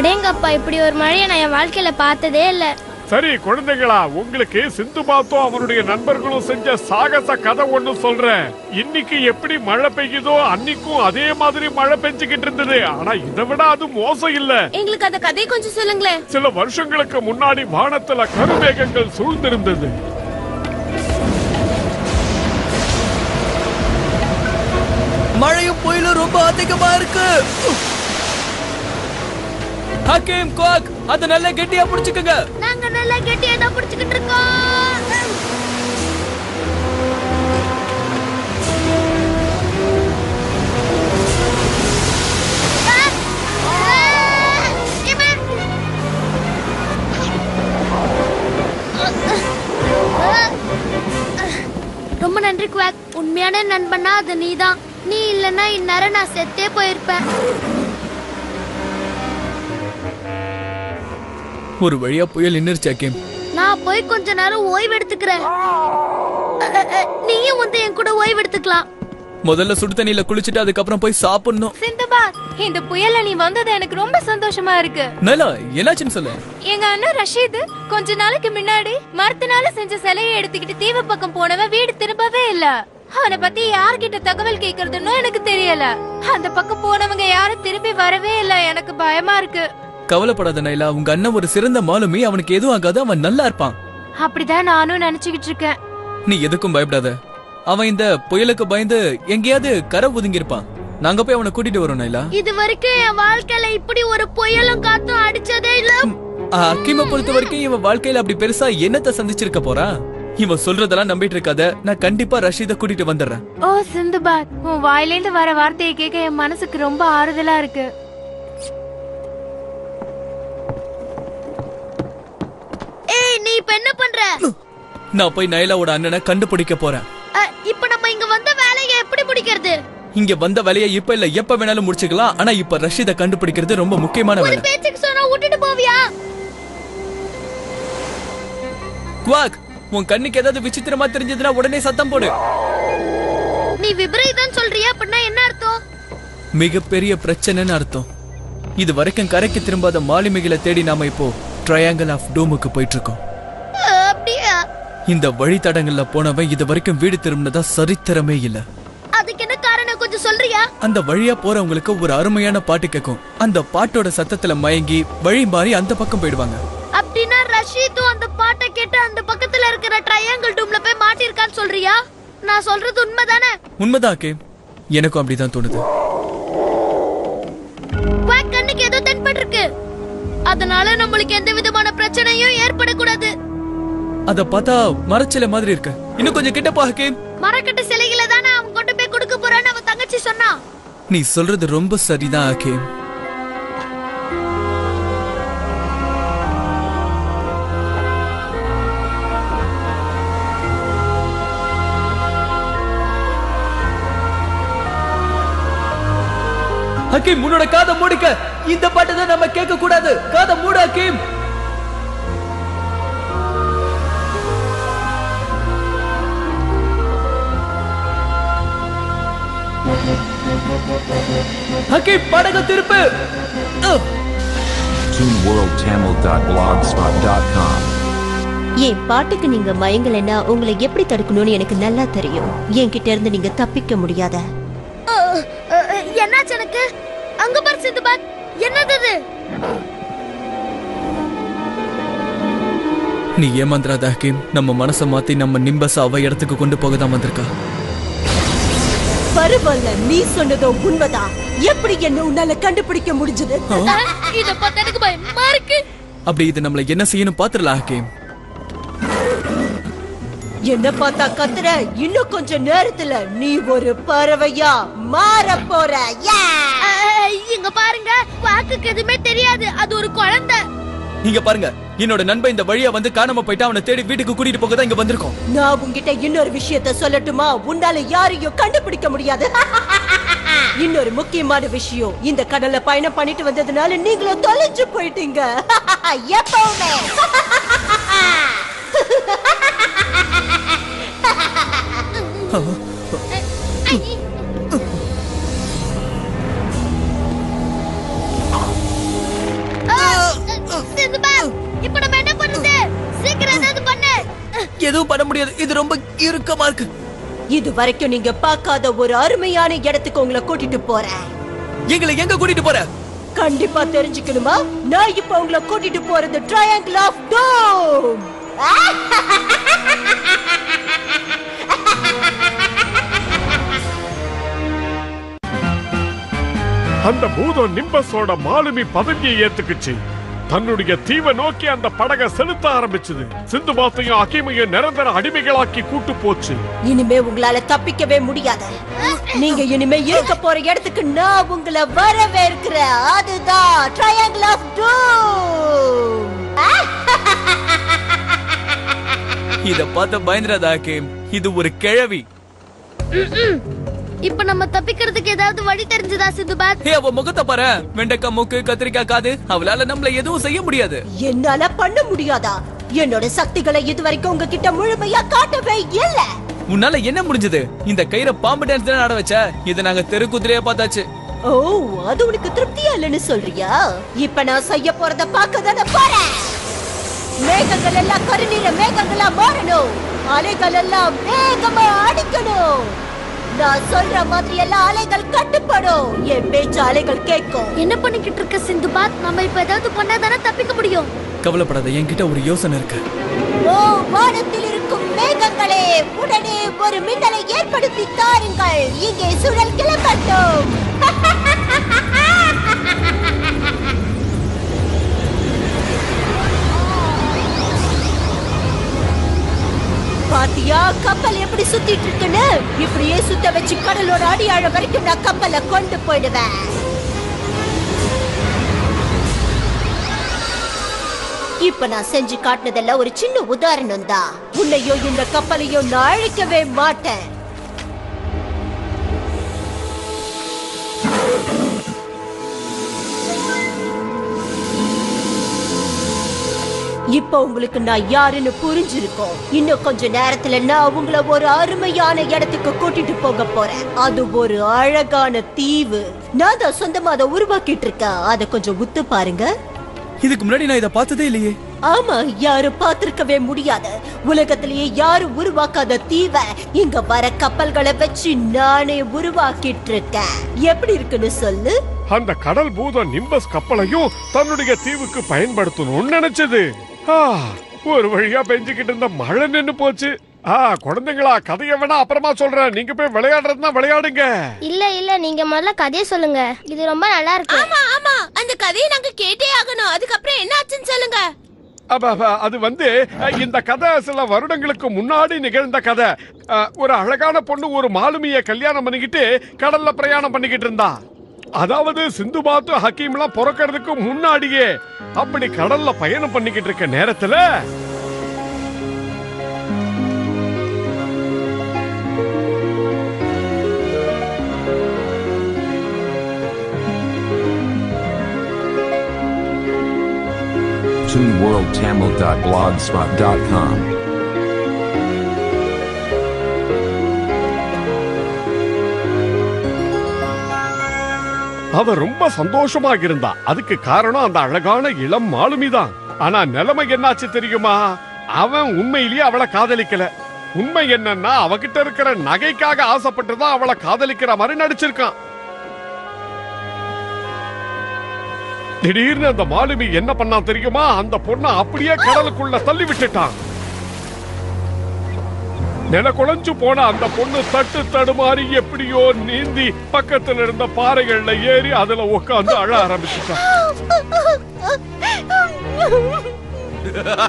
அடேங்கப்பா இப்படி ஒரு மழையை நான் என் வாழ்க்கையில பார்த்ததே இல்ல. சரி குழந்தைகளா உங்களுக்கு சிந்து பாத்தும் அவனுடைய நண்பர்களும் செஞ்ச சாகச கதை ஒண்ணு சொல்றேன். இன்னைக்கு எப்படி மழை பெய்யுதோ அன்னைக்கும் அதே மாதிரி மழை பெஞ்சுக்கிட்டு இருந்தது. ஆனா இதை விட அது மோசம் இல்ல. எங்களுக்கு அந்த கதையை கொஞ்சம் சொல்லுங்களேன். சில வருஷங்களுக்கு முன்னாடி வானத்துல கருமேகங்கள் சூழ்ந்திருந்தது. மழையும் புயலும் ரொம்ப அதிகமா இருக்கு. ஹக்கீம் குவாக் அத நல்லா கெட்டியா புடிச்சுக்கங்க. நாங்க நல்லா கெட்டியா தான் புடிச்சுக்கிட்டு இருக்கோம். ரொம்ப நன்றி குவாக். உண்மையான நண்பனா அது நீதான். நீ இல்லனா இந்நேரம் நான் செத்தே போயிருப்பேன். ஒரு வழியா புயல் நின்னுருச்சு நான் போய் கொஞ்ச நேரம் ஓய்வு எடுத்துக்கிறேன். நீயும் வந்து என் கூட ஓய்வு எடுத்துக்கலாம். முதல்ல சுடு தண்ணியில குளிச்சுட்டு அதுக்கப்புறம் போய் சாப்பிடணும். சிந்துபாத் இந்த புயல்ல நீ வந்தது எனக்கு ரொம்ப சந்தோஷமா இருக்கு. நல்லா என்னாச்சுன்னு சொல்லு? எங்க அண்ணன் ரஷீத் கொஞ்ச நாளைக்கு முன்னாடி மரத்தினால செஞ்ச சிலையை எடுத்துக்கிட்டு தீவு பக்கம் போனவன் வீடு திரும்பவே இல்ல. அவனை பத்தி யார்கிட்ட தகவல் கேக்குறதுன்னு எனக்கு தெரியல. அந்த பக்கம் போனவங்க யாரும் திரும்பி வரவே இல்ல. எனக்கு பயமா இருக்கு. கவலைப்படாத நைலா. உங்க அண்ணன் ஒரு சிறந்த மாலுமி. அவனுக்கு எதுவும் ஆகாது. அவன் நல்லா இருப்பான். அப்படிதான் நானும் நினைச்சுக்கிட்டு இருக்கேன். நீ எதுக்கும் பயப்படாத. அவன் இந்த புயலுக்கு பயந்து எங்கேயாவது கரை ஒதுங்கி இருப்பான் நாங்க போய் அவனை கூட்டிட்டு வரோம் நைலா. இது வரைக்கும் என் வாழ்க்கையில இப்படி ஒரு புயலும் காத்தும் அடிச்சதே இல்ல. அக்கிம பொறுத்த வரைக்கும் இவன் வாழ்க்கையில அப்படி பெருசா என்னத்த சந்திச்சிருக்க போறான் இவன் சொல்றதெல்லாம் நம்பிட்டு இருக்காத. நான் கண்டிப்பா ரஷீத கூட்டிட்டு வந்துடுறேன். ஓ சிந்துபாத் உன் வாயிலேந்து வர வார்த்தையை கேட்க என் மனசுக்கு ரொம்ப ஆறுதலா இருக்கு ஏய் நீ இப்ப என்ன பண்ற? நான் போய் நைலாவோட அண்ணனை கண்டுபிடிக்க போறேன். இப்ப நம்ம இங்க வந்த வேலையை எப்படி முடிக்கிறது? இங்க வந்த வேலையை இப்ப இல்ல எப்ப வேணாலும் முடிச்சுக்கலாம். ஆனா இப்ப ரஷீத கண்டுபிடிக்கிறது ரொம்ப முக்கியமான வேலை. பேச்சுக்கு சொன்னா விட்டுட்டு போவியா? குவாக் உன் கண்ணுக்கு ஏதாவது விசித்திரமா தெரிஞ்சதுன்னா உடனே சத்தம் போடு. நீ விபரீதம் சொல்றியா அப்படின்னா என்ன அர்த்தம்? மிகப்பெரிய பிரச்சனைன்னு அர்த்தம். இது வரைக்கும் கரைக்கு திரும்பாத மாலுமிகளை தேடி நாம இப்போ ட்ரையாங்கிள் ஆஃப் டூமுக்கு போயிட்டு இருக்கோம். இந்த வழித்தடங்கள்ல போனவன் இது வரைக்கும் வீடு திரும்பினதா சரித்திரமே இல்ல. அதுக்கு என்ன காரணம் கொஞ்சம் சொல்றியா? அந்த வழியா போறவங்களுக்கு ஒரு அருமையான பாட்டு கேட்கும் அந்த பாட்டோட சத்தத்துல மயங்கி வழி மாறி அந்த பக்கம் போயிடுவாங்க. அப்படின்னா ரஷீதும் அந்த பாட்டை கேட்டு அந்த பக்கத்துல இருக்கிற ட்ரையாங்கிள் டூம்ல போய் மாட்டிருக்கான்னு சொல்றியா? நான் சொல்றது உண்மைதானே? உண்மைதான் கே எனக்கும் அப்படிதான் தோணுது. கண்ணுக்கு ஏதோ தென்பட்டு இருக்கு அதனால நம்மளுக்கு எந்த விதமான பிரச்சனையும் ஏற்படக்கூடாது. அத பார்த்தா மரச்சிலை மாதிரி இருக்கு. இன்னும் கொஞ்சம் கிட்ட போ ஹக்கீம். மரக்கட்டு சிலைகளை தானே அவன் கொண்டு போய் கொடுக்க போறான்னு அவன் தங்கச்சி சொன்னா. நீ சொல்றது ரொம்ப சரிதான் ஹக்கீம். ஹக்கீம் உன்னோட காதை மூடிக்க. இந்த பாட்டு தான் நம்ம கேட்க கூடாது காதை மூடு ஹக்கீம். ஹக்கீம் படக திருப்பு. ToonWorldTamil.blogspot.com. என் பாட்டுக்கு நீங்க மயங்கலைன்னா உங்களை எப்படி தடுக்கணும்னு எனக்கு நல்லா தெரியும். என்கிட்ட இருந்து நீங்க தப்பிக்க முடியாத. என்னாச்சு எனக்கு? அங்க பாரு சிந்துபாத். என்னது நீ ஏமாந்துராத ஹக்கீம். நம்ம மனசை மாத்தி நம்ம நிம்பஸ அவ இடத்துக்கு கொண்டு போக தான் வந்திருக்கா. பரவாயில்ல நீ சொன்னதோ உண்மைதான் எப்படி என்ன உன்னால கண்டுபிடிக்க முடிஞ்சது? இத பார்த்தா எனக்கு பயமா இருக்கு. அப்படி இது நம்மள என்ன செய்யணும் பாத்துடலாம் ஹக்கீம். என்ன பார்த்தா கத்துற? இன்னும் கொஞ்ச நேரத்துல நீ ஒரு பறவையா மாற போற. இங்க பாருங்க குவாக்குக்கு எதுவுமே தெரியாது. அது ஒரு குழந்தை. இங்க பாருங்க என்னோட நண்பன் இந்த வழியா வந்து காணாம போயிட்டு அவனை தேடி வீட்டுக்கு கூட்டிட்டு போக தான் இங்க வந்திருக்கோம். நான் உன்கிட்ட இன்னொரு விஷயத்த சொல்லட்டுமா? உன்னால யாரையும் கண்டுபிடிக்க முடியாது. இன்னொரு முக்கியமான விஷயம் இந்த கடல்ல பயணம் பண்ணிட்டு வந்ததுனால நீங்களும் தொலைஞ்சு போயிட்டீங்க. எப்பவுமே. ஆ, எதுவும் பண்ண முடியாது. இது ரொம்ப இறுக்கமா இருக்கு. இது வரைக்கும் நீங்க பார்க்காத ஒரு அருமையான இடத்துக்கு உங்களை கூட்டிட்டு போறேன். எங்களை எங்க கூட்டிட்டு போற? கண்டிப்பா தெரிஞ்சுக்கணுமா? நான் இப்ப உங்களை கூட்டிட்டு போறது ட்ரையாங்கிள் ஆஃப் டோம் அந்த பூதம் நிம்பஸோட மாலுமி பதவியை ஏத்துக்குச்சு. தன்னுடைய தீவை நோக்கி அந்த படகை செலுத்த ஆரம்பிச்சது. சிந்து பாத்தையும் அகிமையும் நிரந்தர அடிமைகளாக்கி கூட்டு போச்சு. இனிமே உங்களால தப்பிக்கவே முடியாது. நீங்க இனிமே இருக்க போற இடத்துக்கு நான் உங்களை வரவேற்கிறேன். அதுதான் ட்ரையாங்கிள் ஆஃப் டோம் இத பார்த்த பயந்துராதா ஹக்கீம் இது ஒரு கிழவி. இப்ப நம்ம தப்பிக்கிறதுக்கு ஏதாவது வழி தெரிஞ்சதா சிந்துபாத் ஹே அவ முகத்தை பாரு. வெண்டைக்காய் மூக்கு கத்திரிக்காய் காது. அவளால நம்மள எதுவும் செய்ய முடியாது. என்னால பண்ண முடியாதா? என்னோட சக்திகளை இதுவரைக்கும் உங்ககிட்ட முழுமையா காட்டவே இல்ல. உன்னால என்ன முடிஞ்சது? இந்த கயிறை பாம்பு டான்ஸ் தான் ஆட வச்ச? இத நாங்க தெருக்குதிரையா பார்த்தாச்சு. ஓ அது உனக்கு திருப்தியா இல்லைன்னு சொல்றியா? இப்ப நான் செய்ய போறத பார்க்க தானே போறேன். மேகங்கள் எல்லாம் கருநீர மேகங்களா மாறணும். அலைகள் எல்லாம் வேகமா அடிக்கணும். நான் சொல்ற மாதிரி எல்லாம் அலைகள் கட்டுப்படும். என் பேச்சு அலைகள் கேட்கும். என்ன பண்ணிக்கிட்டு இருக்க சிந்துபாத்? நம்ம இப்ப ஏதாவது பண்ணாதானே தப்பிக்க முடியும். கவலைப்படாத என்கிட்ட ஒரு யோசனை இருக்கு. ஓ வானத்தில் இருக்கும் மேகங்களே உடனே ஒரு மின்னலை ஏற்படுத்தி தாருங்கள். இங்கே சுழல் கிளம்பட்டும். பாத்தியா? கப்பல் எப்படி சுத்திட்டு இருக்குன்னு? இப்படியே சுத்த வச்சு கடலோட அடியாழ வரைக்கும் நான் கப்பலை கொண்டு போயிடுவேன். இப்ப நான் செஞ்சு காட்டினதெல்லாம் ஒரு சின்ன உதாரணம் தான் உன்னையோ இந்த கப்பலையோ நான் அழைக்கவே மாட்டேன். இப்ப உங்களுக்கு நான் யாருன்னு புரிஞ்சிருக்கோம். இன்னும் கொஞ்ச நேரத்துல நான் உங்களை ஒரு அருமையான இடத்துக்கு கூட்டிட்டு போக போறேன். அது ஒரு அழகான தீவு. நான் தான் சொந்தமா அதை உருவாக்கிட்டு இருக்கேன். அதை கொஞ்சம் உத்து பாருங்க. இதுக்கு முன்னாடி நான் இத பார்த்ததே இல்லையே. ஆமா யாரும் பார்த்திருக்கவே முடியாது. உலகத்திலேயே யாரும் உருவாக்காத தீவை. இங்க வர கப்பல்களை வச்சு நானே உருவாக்கிட்டு இருக்கேன். எப்படி இருக்குன்னு சொல்லு. அந்த கடல் பூதம் நிம்பஸ் கப்பலையும் தன்னுடைய தீவுக்கு பயன்படுத்தணும்னு நினைச்சது. ஒரு வழியா பெஞ்சுக்கிட்டு இருந்த மழை நின்னு போச்சு. ஆ குழந்தைங்களா கதைய வேணா அப்புறமா சொல்றேன். நீங்க போய் விளையாடுறதுனா விளையாடுங்க. இல்ல இல்ல நீங்க முதல்ல கதையை சொல்லுங்க. இது ரொம்ப நல்லா இருக்கு. ஆமா ஆமா. அந்த கதையை நாங்க கேட்டே ஆகணும். அதுக்கப்புறம் என்ன ஆச்சுன்னு சொல்லுங்க. அப்ப, அப்ப, அது வந்து இந்த கதை சில வருடங்களுக்கு முன்னாடி நிகழ்ந்த கதை. ஒரு அழகான பொண்ணு ஒரு மாலுமிய கல்யாணம் பண்ணிக்கிட்டு கடல்ல பிரயாணம் பண்ணிக்கிட்டு இருந்தா. அதாவது சிந்து பாத்து ஹக்கீம்லாம் பிறக்கிறதுக்கு முன்னாடியே அப்படி கடல்ல பயணம் பண்ணிக்கிட்டு இருக்க நேரத்துல TuneWorldTamil.blogspot.com அவ ரொம்ப சந்தோஷமா இருந்தா அதுக்கு காரணம் அந்த அழகான இளம் மாலுமிதான். ஆனா நிலைமை என்னாச்சு தெரியுமா? அவன் உண்மையிலேயே அவளை காதலிக்கல. உண்மை என்னன்னா அவகிட்ட இருக்கிற நகைக்காக ஆசைப்பட்டுதான் அவளை காதலிக்கிற மாதிரி நடிச்சிருக்கான். திடீர்னு அந்த மாலுமி என்ன பண்ணா தெரியுமா? அந்த பொண்ணை அப்படியே கடலுக்குள்ள தள்ளி விட்டுட்டான். நில குழஞ்சு போன அந்த பொண்ணு தட்டு தடுமாறி எப்படியோ நீந்தி பக்கத்துல இருந்த பாறைகள்ல ஏறி அதுல உட்காந்து அழ ஆரம்பிச்சுட்டான்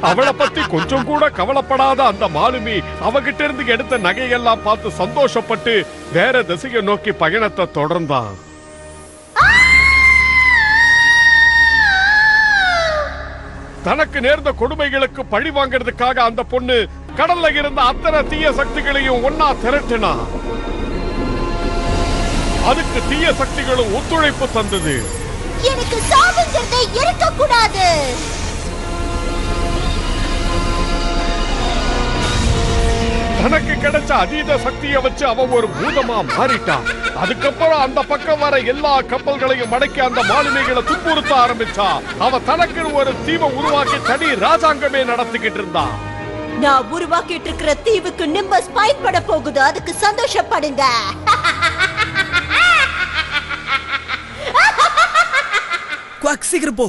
அவளை பத்தி கொஞ்சம் கூட கவலைப்படாத அந்த மாலுமி அவகிட்ட இருந்து எடுத்த நகையெல்லாம் பார்த்து சந்தோஷப்பட்டு வேற திசையை நோக்கி பயணத்தை தொடர்ந்தான் தனக்கு நேர்ந்த கொடுமைகளுக்கு பழி வாங்குறதுக்காக அந்த பொண்ணு கடல்ல இருந்த அத்தனை தீய சக்திகளையும் ஒன்னா திரட்டினா அதுக்கு தீய சக்திகளும் ஒத்துழைப்பு தந்தது. எனக்கு சாவுங்கிறதே இருக்கக்கூடாது தனக்கு கிடைச்ச அதீத சக்தியை வச்சு அவன் ஒரு பூதமா மாறிட்டான். அதுக்கப்புறம் அந்த பக்கம் வர எல்லா கப்பல்களையும் மடக்கி அந்த மாலுமிகளை துன்புறுத்த ஆரம்பிச்சா அவ தனக்குன்னு ஒரு தீவை உருவாக்கி தனி ராஜாங்கமே நடத்திக்கிட்டு இருந்தான். நான் உருவாக்கிட்டு இருக்கிற தீவுக்கு நிம்பஸ் பயன்பட போகுது. அதுக்கு சந்தோஷப்படுங்க. குவாக் சீக்கிரம் போ.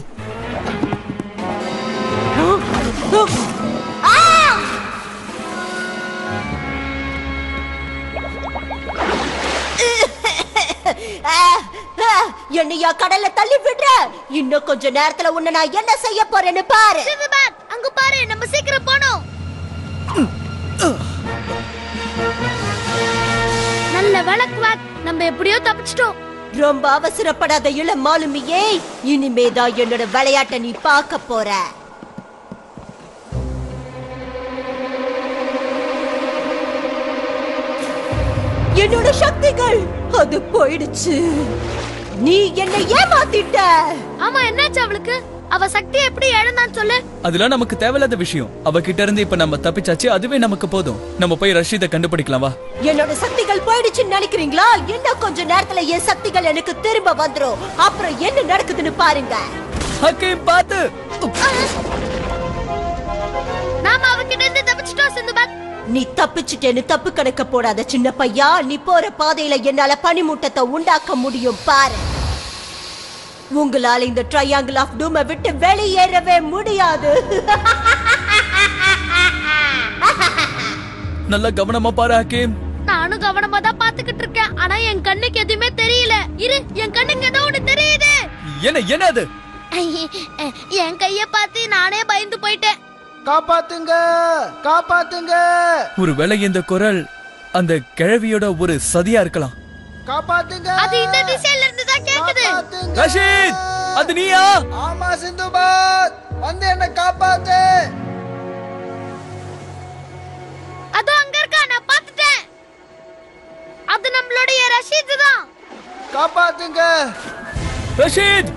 என்னையா கடல்ல தள்ளி விடுற? இன்னும் கொஞ்ச நேரத்துல உன்னை நான் என்ன செய்ய போறேன்னு பாரு. அங்க பாரு நம்ம சீக்கிரம் போனோம் நல்ல வேலை குவாக் நம்ம எப்படியோ தப்பிச்சிட்டோம். ரொம்ப அவசரப்படாத இளம் மாலுமியே இனிமேதான் என்னோட விளையாட்டை நீ பார்க்க போற. என்னோட சக்திகள் அது போயிடுச்சு. நீ என்னை ஏமாத்திட்ட. ஆமா என்னாச்சு அவளுக்கு? அவ சக்தியை எப்படி இழந்தான்னு சொல்லு. அதெல்லாம் நமக்கு தேவையில்லாத விஷயம். அவகிட்ட இருந்து இப்ப நம்ம தப்பிச்சாச்சு அதுவே நமக்கு போதும். நம்ம போய் ரஷீதை கண்டுபிடிக்கலாம் வா. என்னோட சக்திகள் போயிடுச்சுன்னு நினைக்கிறீங்களா? இன்னும் கொஞ்ச நேரத்துல என் சக்திகள் எனக்கு திரும்ப வந்துரும்? அப்புறம் என்ன நடக்குதுன்னு பாருங்க. ஹக்கீம் பாத்து நாம அவகிட்ட இருந்து தப்பிச்சிட்டோம் சிந்துபாத் நீ தப்பிச்சுட்டேன்னு தப்பு கணக்க போடாத சின்ன பையா. நீ போற பாதையில என்னால பனிமூட்டத்தை உண்டாக்க முடியும் பாரு. உங்களால இந்த ட்ரையாங்கிள் ஆஃப் டூமை விட்டு வெளியேறவே முடியாது. நல்லா கவனமா பாரு ஹக்கீம். நானும் கவனமா தான் பாத்துக்கிட்டு இருக்கேன். ஆனா என் கண்ணுக்கு எதுவுமே தெரியல. இரு என் கண்ணுக்கு ஏதோ ஒண்ணு தெரியுது. என்ன என்ன அது? என் கைய பார்த்து நானே பயந்து போயிட்டேன். காப்பாத்துங்க காப்பாத்துங்க. ஒருவேளை இந்த குரல் அந்த கிழவியோட ஒரு சதியா இருக்கலாம். காப்பாத்துங்க. அது இந்த திசையில இருந்து தான் கேக்குது. ரஷீத் அது நீயா? ஆமா சிந்துபாத். வந்து என்ன காப்பாத்து. அதோ அங்க இருக்கா நான் பாத்துட்டேன் அது நம்மளுடைய ரஷீத் தான். காப்பாத்துங்க. ரஷீத்!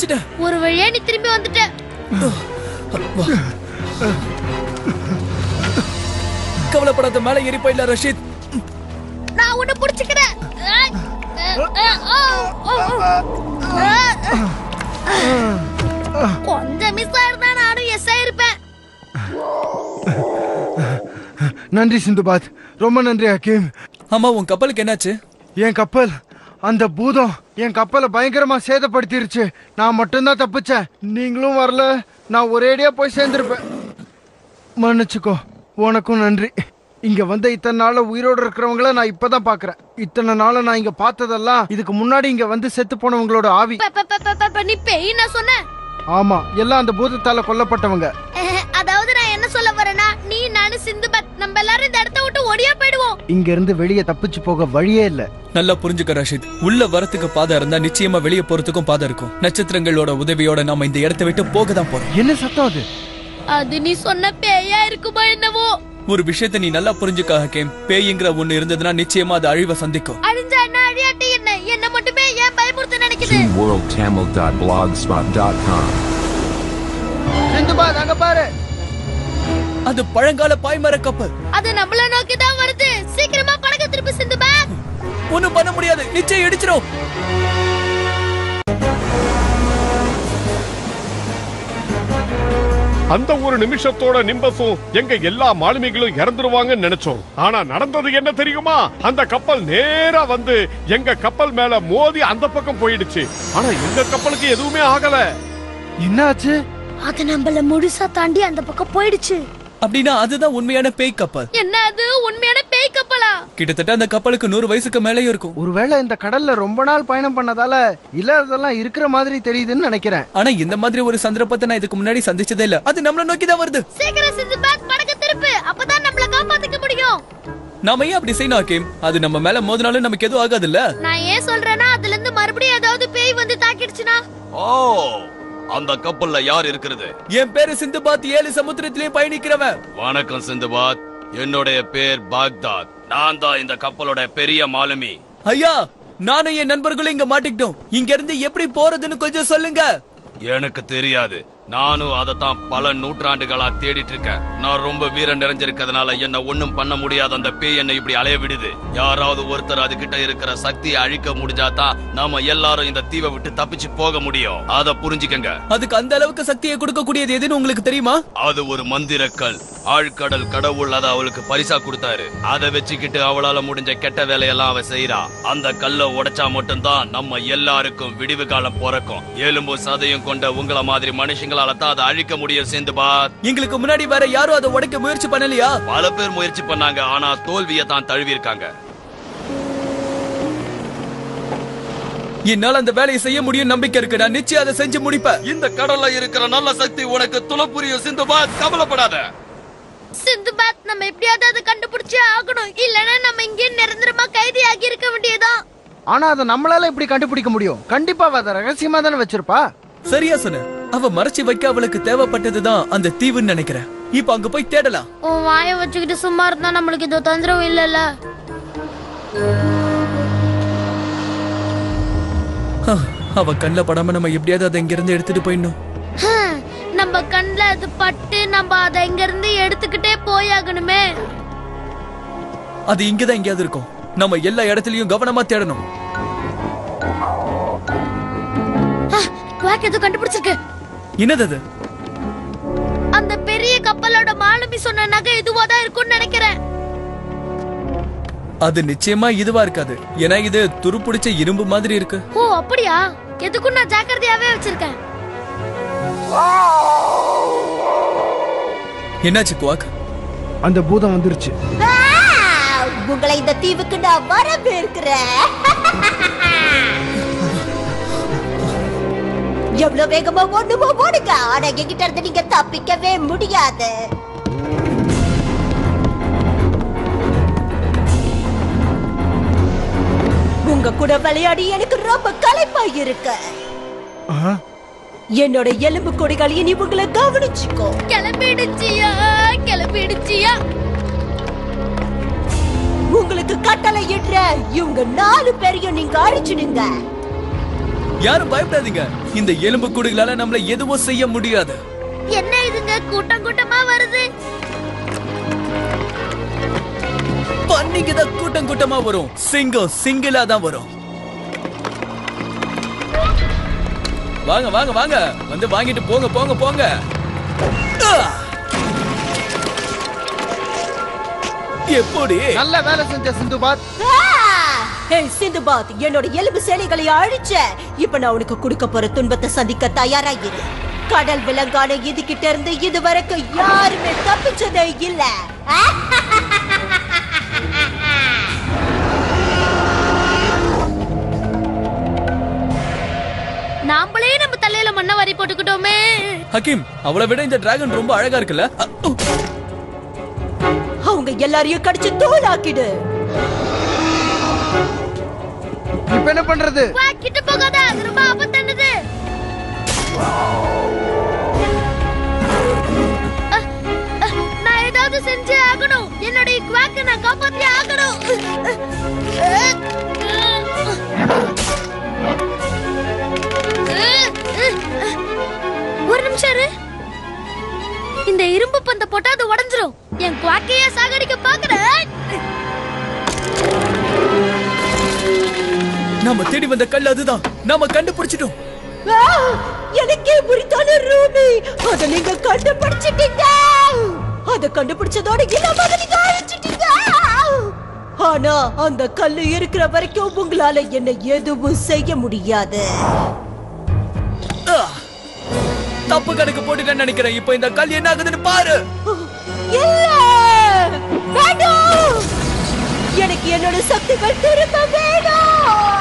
பிடிச்சிட்டேன் ஒரு வழியா நீ திரும்பி வந்துட்ட. கவலைப்படாத மேல ஏறி போயிடல ரஷீத். நான் உன்னை புடிச்சுக்கிறேன். கொஞ்சம் மிஸ் ஆயிருந்தா நானும் எஸ் ஆயிருப்பேன் நன்றி சிந்துபாத். ரொம்ப நன்றி ஹக்கீம். ஆமா உன் கப்பலுக்கு என்னாச்சு? என் கப்பல் அந்த பூதம் என் கப்பலை பயங்கரமா சேதப்படுத்திருச்சு. நான் மட்டும்தான் தப்பிச்சேன். நீங்களும் வரல. நான் ஒரேடியா போய் சேர்ந்திருப்பேன். மன்னிச்சுக்கோ. உனக்கும் நன்றி. இங்க வந்த இத்தனை நாள உயிரோடு இருக்கிறவங்கள நான் இப்பதான் பாக்குறேன். இத்தனை நாள நான் இங்க பார்த்ததெல்லாம் இதுக்கு முன்னாடி இங்க வந்து செத்து போனவங்களோட ஆவி. நீ பேய் நான் சொன்னேன். ஆமா எல்லாம் அந்த பூதத்தால கொல்லப்பட்டவங்க. அதாவது நான் என்ன சொல்ல வரேன்னா நானு சிந்துபத் நம்ம எல்லாரும் இந்த இடத்த விட்டு ஓடியா போயிடுவோம். இங்க இருந்து வெளியே தப்பிச்சு போக வழியே இல்ல. நல்லா புரிஞ்சுக்க ரஷீத். உள்ள வரத்துக்கு பாதை இருந்தா நிச்சயமா வெளியே போறதுக்கும் பாதை இருக்கும். நட்சத்திரங்களோட உதவியோட நாம இந்த இடத்தை விட்டு போக தான் போறோம். என்ன சத்தம் அது? அது நீ சொன்ன பேயா இருக்குமோ என்னவோ? ஒரு விஷயத்தை நீ நல்லா புரிஞ்சுக்க ஹக்கீம். பேய்ங்கிற ஒண்ணு இருந்ததுன்னா நிச்சயமா அது அழிவை சந்திக்கும். அழிஞ்சா என்ன அழியாட்டி என்ன? என்ன மட்டுமே ஏன் பயமுறுத்த நினைக்குது? TeamWorldTamil.blogspot.com. சிந்துபாத் அங்க பாரு. அது பழங்கால பாய்மர கப்பல். அது நம்மள நோக்கி தான் வருது. சீக்கிரமா படக திருப்பி சிந்துபத் ஒண்ணும் பண்ண முடியாது. நிச்சயம் இடிச்சிரும். அந்த ஒரு நிமிஷத்தோட நிம்பசும் எங்க எல்லா மாலுமிகளும் இறந்துருவாங்கன்னு நினைச்சோம். ஆனா நடந்தது என்ன தெரியுமா? அந்த கப்பல் நேரா வந்து எங்க கப்பல் மேல மோதி அந்த பக்கம் போயிடுச்சு. ஆனா எங்க கப்பலுக்கு எதுவுமே ஆகல. என்னாச்சு? அது நம்மள முழுசா தாண்டி அந்த பக்கம் போயிடுச்சு. அப்படின்னா அதுதான் உண்மையான பேய் கப்பல். என்ன அது? உண்மையான பேய் கப்பலா? கிட்டத்தட்ட அந்த கப்பலுக்கு நூறு வயசுக்கு மேலேயும் இருக்கும். ஒருவேளை இந்த கடல்ல ரொம்ப நாள் பயணம் பண்ணதால இல்லாததெல்லாம் இருக்கிற மாதிரி தெரியுதுன்னு நினைக்கிறேன். ஆனா இந்த மாதிரி ஒரு சந்தர்ப்பத்தை நான் இதுக்கு முன்னாடி சந்திச்சதே இல்ல. அது நம்மள நோக்கி தான் வருது. சீக்கிரம் சிந்துபத் படக திருப்பு. அப்பதான் நம்மள காப்பாத்திக்க முடியும். நாம ஏன் அப்படி செய்யணும் ஹக்கீம்? அது நம்ம மேல மோதினாலும் நமக்கு எதுவும் ஆகாதுல்ல? நான் ஏன் சொல்றேன்னா அதுல இருந்து மறுபடியும் ஏதாவது பேய் வந்து தாக்கிடுச்சுனா ஓ. அந்த கப்பல்ல யார் இருக்கிறது? என் பேரு சிந்துபாத் ஏழு சமுத்திரத்திலே பயணிக்கிறவன். வணக்கம் சிந்துபாத். என்னுடைய பேர் பாக்தாத். நான் தான் இந்த கப்பலோட பெரிய மாலுமி. ஐயா நானும் என் நண்பர்களும் இங்க மாட்டிக்கிட்டோம். இங்க இருந்து எப்படி போறதுன்னு கொஞ்சம் சொல்லுங்க. எனக்கு தெரியாது. நானும் அதைத்தான் பல நூற்றாண்டுகளா தேடிட்டு இருக்கேன் நான் ரொம்ப வீரம் நிறைஞ்சிருக்கிறதுனால என்ன ஒண்ணும் பண்ண முடியாத அந்த பேய் என்னை இப்படி அலைய விடுது. யாராவது ஒருத்தர் அதுகிட்ட இருக்கிற சக்தியை அழிக்க முடிஞ்சாதான் நாம எல்லாரும் இந்த தீவை விட்டு தப்பிச்சு போக முடியும். அத புரிஞ்சுக்கங்க. அதுக்கு அந்த அளவுக்கு சக்தியை கொடுக்கக்கூடியது எதுன்னு உங்களுக்கு தெரியுமா? அது ஒரு மந்திரக்கல். ஆழ்கடல் கடவுள் அதை அவளுக்கு பரிசா கொடுத்தாரு. அதை வச்சுக்கிட்டு அவளால முடிஞ்ச கெட்ட வேலையெல்லாம் அவ செய்யறா அந்த கல்லை உடைச்சா மட்டும்தான் நம்ம எல்லாருக்கும் விடிவு காலம் பிறக்கும். எலும்பு சதையும் கொண்ட உங்கள மாதிரி மனுஷங்களால தான் அதை அழிக்க முடியும் சிந்துபாத். எங்களுக்கு முன்னாடி வேற யாரும் அதை உடைக்க முயற்சி பண்ணலையா? பல பேர் முயற்சி பண்ணாங்க ஆனா தோல்வியை தான் தழுவி இருக்காங்க என்னால அந்த வேலையை செய்ய முடியும் நம்பிக்கை இருக்கு. நான் நிச்சயம் அதை செஞ்சு முடிப்பேன். இந்த கடல்ல இருக்கிற நல்ல சக்தி உனக்கு துணை புரியும் சிந்துபாத். கவலைப்படாத. சிந்துபாத் நம்ம எப்படியாவது அதை கண்டுபிடிச்சே ஆகணும். இல்லனா நம்ம இங்கே நிரந்தரமா கைதி ஆகி இருக்க வேண்டியதான் ஆனா அதை நம்மளால எப்படி கண்டுபிடிக்க முடியும்? கண்டிப்பா அதை ரகசியமா தானே வச்சிருப்பா? சரியா சொன்ன. அவ மறைச்சு வைக்க அவளுக்கு தேவைப்பட்டதுதான் அந்த தீவுன்னு நினைக்கிறேன். இப்ப அங்க போய் தேடலாம். உன் வாயை வச்சுக்கிட்டு சும்மா இருந்தா நம்மளுக்கு இது தொந்தரவு இல்லல்ல? அவ கண்ணில் படாம நம்ம எப்படியாவது அதை இங்க இருந்து எடுத்துட்டு போயிடணும். நம்ம கண்ணுல அது பட்டு நம்ம அதை இங்க இருந்து எடுத்துக்கிட்டே போயாகணுமே. அது இங்கதான் எங்கேயாவது இருக்கும். நம்ம எல்லா இடத்துலயும் கவனமா தேடணும். எதுவும் கண்டுபிடிச்சிருக்கு. என்னது அது? அந்த பெரிய கப்பலோட மாலுமி சொன்ன நகை இதுவா தான் இருக்கும்னு நினைக்கிறேன். அது நிச்சயமா இதுவா இருக்காது. ஏன்னா இது துருப்பிடிச்ச இரும்பு மாதிரி இருக்கு. ஓ அப்படியா? எதுக்கும் நான் ஜாக்கிரதையாவே வச்சிருக்கேன். என்னாச்சு குவாக்? அந்த பூதம் வந்துருச்சு. உங்களை இந்த தீவுக்கு நான் வரவேற்கிறேன். எவ்வளவு வேகமா ஓடுமோ ஓடுங்க. ஆனா என்கிட்ட இருந்து நீங்க தப்பிக்கவே முடியாது. உங்க கூட விளையாடி எனக்கு ரொம்ப களைப்பா இருக்கு. ஆ, என்னோட எலும்பு கொடிகள் இனி உங்களை கவனிச்சுக்கோ. கிளம்பிடுச்சியா கிளம்பிடுச்சியா உங்களுக்கு கட்டளை இடுற இவங்க நாலு பேரையும் நீங்க அழிச்சிடுங்க. யாரும் பயப்படாதீங்க. இந்த எலும்பு கூடுகளால நம்மள எதுவும் செய்ய முடியாது. என்ன இதுங்க? கூட்டம் கூட்டமா வருது. பன்னிக்கு தான் கூட்டம் கூட்டமா வரும். சிங்கம் சிங்கிளா தான் வரும். வாங்க வாங்க வாங்க. வந்து வாங்கிட்டு போங்க போங்க போங்க! எப்படி? நல்ல வேலை செஞ்ச சிந்துபாத் ஏய் சிந்துபாத் என்னோட எலும்பு சேலைகளை அழிச்ச. இப்ப நான் உனக்கு கொடுக்க போற துன்பத்தை சந்திக்க தயாரா இரு கடல் விலங்கான இது கிட்ட இருந்து இதுவரைக்கும் யாருமே தப்பிச்சதே இல்ல. நாமளே நம்ம தலையில மண்ணை வாரி போட்டுக்கிட்டோமே. ஹக்கீம் அவளை விட இந்த டிராகன் ரொம்ப அழகா இருக்குல்ல. அவங்க எல்லாரையும் கடிச்சு தூளாக்கிடு இப்ப என்ன பண்றது? வா கிட்ட போகாத. அது ரொம்ப ஆபத்தானது. நான் ஏதாவது செஞ்சே ஆகணும். என்னுடைய குவாக்க நான் காப்பாத்தி ஆகணும். ஒரு நிமிஷம் இரு. இந்த இரும்பு பந்த போட்டா அது உடஞ்சிரும். என் குவாக்கைய சாகடிக்க பாக்குறேன் நாம தேடி வந்த கல் அதுதான். நாம கண்டுபிடிச்சிட்டோம். எனக்கே புரித்தான ரூபி. அத நீங்க கண்டுபிடிச்சிட்டீங்க. அத கண்டுபிடிச்சதோட இல்லாம நீங்க அழிச்சிட்டீங்க ஆனா அந்த கல்லு இருக்கிற வரைக்கும் உங்களால என்ன எதுவும் செய்ய முடியாது! தப்பு கணக்கு போட்டுட்டேன்னு நினைக்கிறேன். இப்போ இந்த கல் என்ன ஆகுதுன்னு பாரு. எனக்கு என்னோட சக்திகள் திரும்ப வேணும்.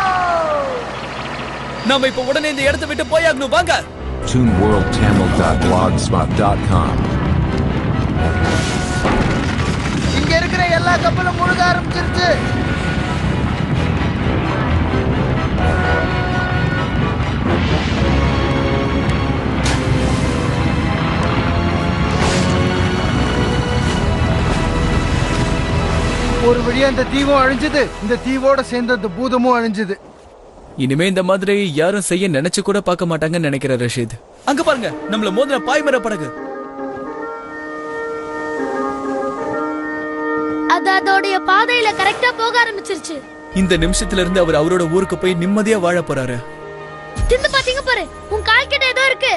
நாம இப்ப உடனே இந்த இடத்தை விட்டு போயாகணும். வாங்க. TuneWorldTamil.blogspot.com. இங்க இருக்கிற எல்லா கப்பலும் முழுக ஆரம்பிச்சிருச்சு. ஒரு வழியா இந்த தீவும் அழிஞ்சது. இந்த தீவோட சேர்ந்து அந்த பூதமும் அழிஞ்சது. இனிமே இந்த மாதிரி யாரும் செய்ய நினைச்சு கூட பார்க்க மாட்டாங்கன்னு நினைக்கிற ரஷீத். அங்க பாருங்க நம்மள மோதின பாய்மர படகு. அது அதோடைய பாதையில கரெக்டா போக ஆரம்பிச்சிருச்சு. இந்த நிமிஷத்துல இருந்து அவர் அவரோட ஊருக்கு போய் நிம்மதியா வாழ போறாரு. தின்னு பாத்தீங்க பாரு உன் கால் கிட்ட ஏதோ இருக்கு.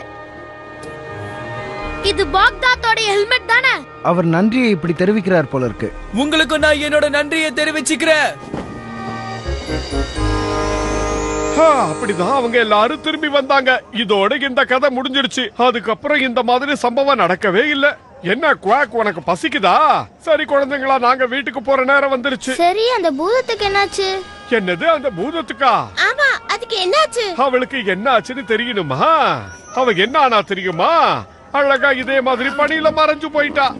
இது பாக்தாத்தோட ஹெல்மெட் தானே? அவர் நன்றியை இப்படி தெரிவிக்கிறார் போல இருக்கு. உங்களுக்கும் நான் என்னோட நன்றியை தெரிவிச்சுக்கிறேன். அப்படிதான் அவங்க எல்லாரும் திரும்பி வந்தாங்க. இதோட இந்த கதை முடிஞ்சிடுச்சு. அதுக்கப்புறம் இந்த மாதிரி சம்பவம் நடக்கவே இல்ல. என்ன குவாக் உனக்கு பசிக்குதா? சரி குழந்தைங்களா நாங்க வீட்டுக்கு போற நேரம் வந்துருச்சு. சரி அந்த பூதத்துக்கு என்னாச்சு? என்னது அந்த பூதத்துக்கா? ஆமா அதுக்கு என்னாச்சு? அவளுக்கு என்ன ஆச்சுன்னு தெரியணுமா? அவ என்ன ஆனா தெரியுமா? அழகா இதே மாதிரி பணியில மறைஞ்சு போயிட்டா.